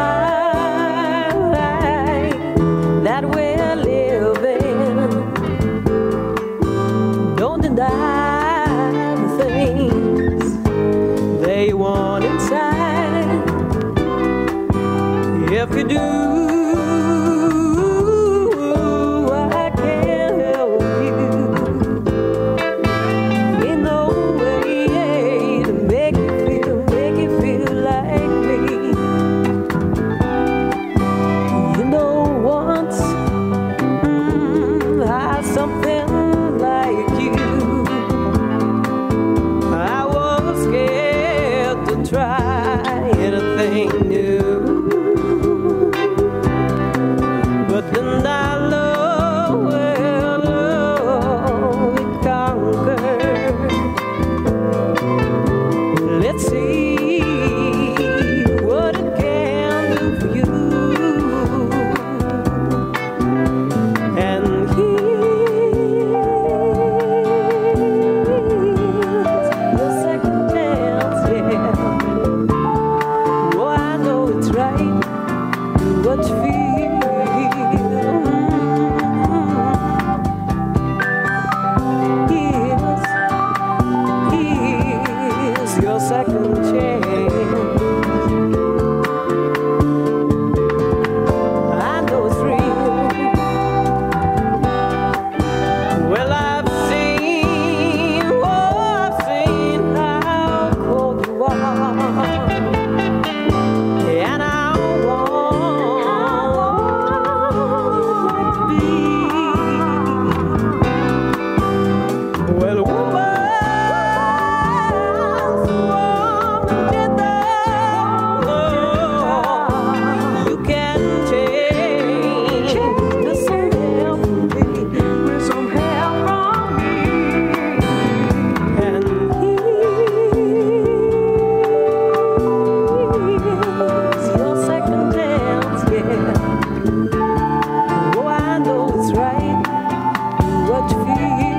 life. second chance. touch feel